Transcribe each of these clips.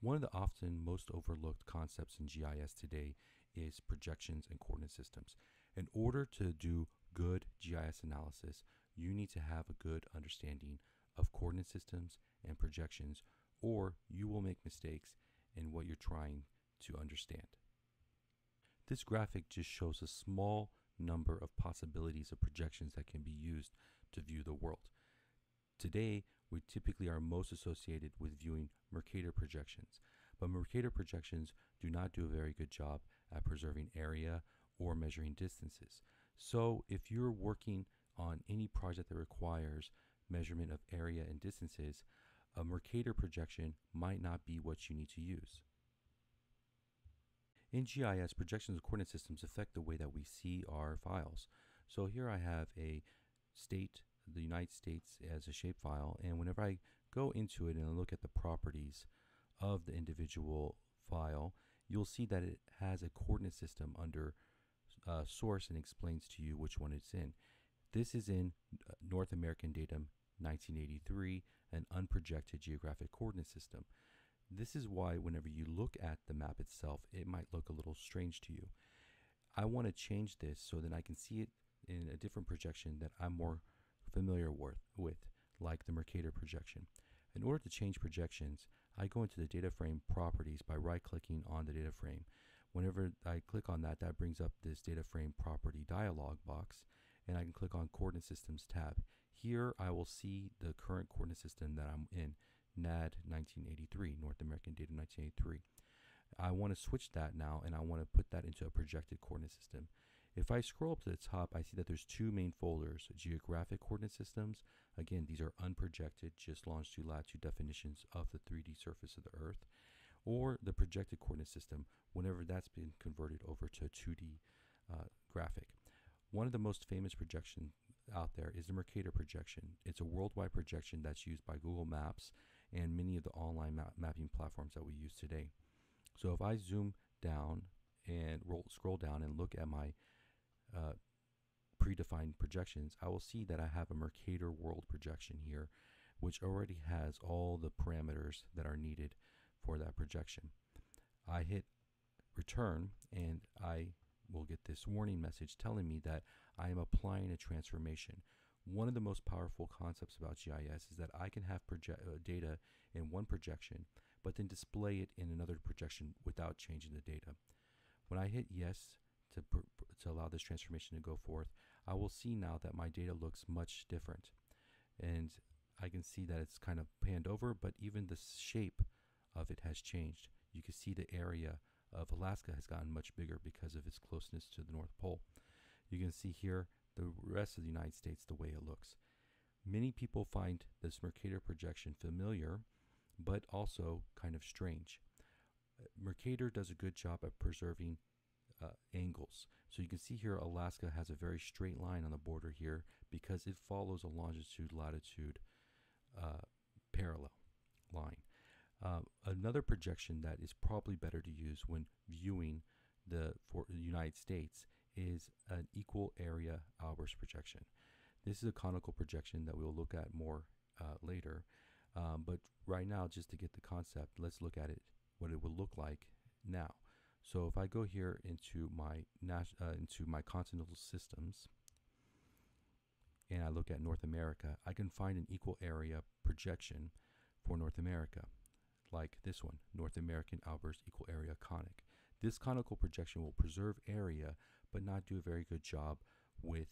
One of the often most overlooked concepts in GIS today is projections and coordinate systems. In order to do good GIS analysis, you need to have a good understanding of coordinate systems and projections, or you will make mistakes in what you're trying to understand. This graphic just shows a small number of possibilities of projections that can be used to view the world. Today, we typically are most associated with viewing Mercator projections, but Mercator projections do not do a very good job at preserving area or measuring distances. So if you're working on any project that requires measurement of area and distances, a Mercator projection might not be what you need to use. In GIS, projections of coordinate systems affect the way that we see our files. So here I have a state the United States as a shapefile and whenever I go into it and look at the properties of the individual file you'll see that it has a coordinate system under uh, source and explains to you which one it's in. This is in uh, North American Datum 1983 an unprojected geographic coordinate system. This is why whenever you look at the map itself it might look a little strange to you. I want to change this so that I can see it in a different projection that I'm more familiar with, like the Mercator projection. In order to change projections, I go into the data frame properties by right-clicking on the data frame. Whenever I click on that, that brings up this data frame property dialog box, and I can click on Coordinate Systems tab. Here, I will see the current coordinate system that I'm in, NAD 1983, North American Datum 1983. I want to switch that now, and I want to put that into a projected coordinate system. If I scroll up to the top, I see that there's two main folders, geographic coordinate systems. Again, these are unprojected, just longitude, latitude definitions of the 3D surface of the Earth. Or the projected coordinate system, whenever that's been converted over to a 2D uh, graphic. One of the most famous projections out there is the Mercator projection. It's a worldwide projection that's used by Google Maps and many of the online map mapping platforms that we use today. So if I zoom down and roll, scroll down and look at my uh, predefined projections, I will see that I have a Mercator world projection here, which already has all the parameters that are needed for that projection. I hit return and I will get this warning message telling me that I am applying a transformation. One of the most powerful concepts about GIS is that I can have uh, data in one projection, but then display it in another projection without changing the data. When I hit yes, to, to allow this transformation to go forth, I will see now that my data looks much different. And I can see that it's kind of panned over, but even the shape of it has changed. You can see the area of Alaska has gotten much bigger because of its closeness to the North Pole. You can see here the rest of the United States the way it looks. Many people find this Mercator projection familiar, but also kind of strange. Uh, Mercator does a good job at preserving uh, angles. So you can see here Alaska has a very straight line on the border here because it follows a longitude latitude uh, parallel line. Uh, another projection that is probably better to use when viewing the for the United States is an equal area Albers projection. This is a conical projection that we'll look at more uh, later. Um, but right now, just to get the concept, let's look at it, what it will look like now. So if I go here into my uh, into my continental systems and I look at North America, I can find an equal area projection for North America, like this one, North American Albers Equal Area Conic. This conical projection will preserve area, but not do a very good job with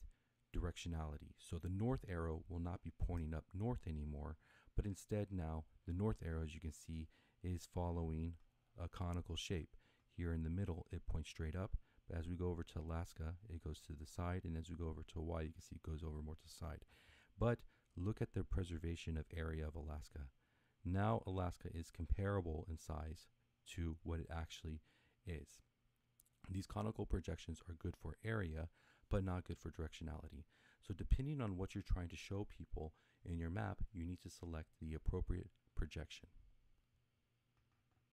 directionality. So the north arrow will not be pointing up north anymore, but instead now the north arrow, as you can see, is following a conical shape. Here in the middle, it points straight up. But as we go over to Alaska, it goes to the side. And as we go over to Hawaii, you can see it goes over more to the side. But look at the preservation of area of Alaska. Now Alaska is comparable in size to what it actually is. These conical projections are good for area, but not good for directionality. So depending on what you're trying to show people in your map, you need to select the appropriate projection.